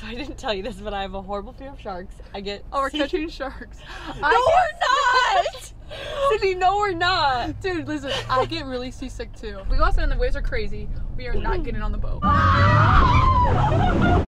so I didn't tell you this, but I have a horrible fear of sharks. I get. Oh, we're catching sharks. No, we're not. Sydney, no, we're not. Dude, listen, I get really seasick too. We go outside and the waves are crazy. We are not getting on the boat. Ah!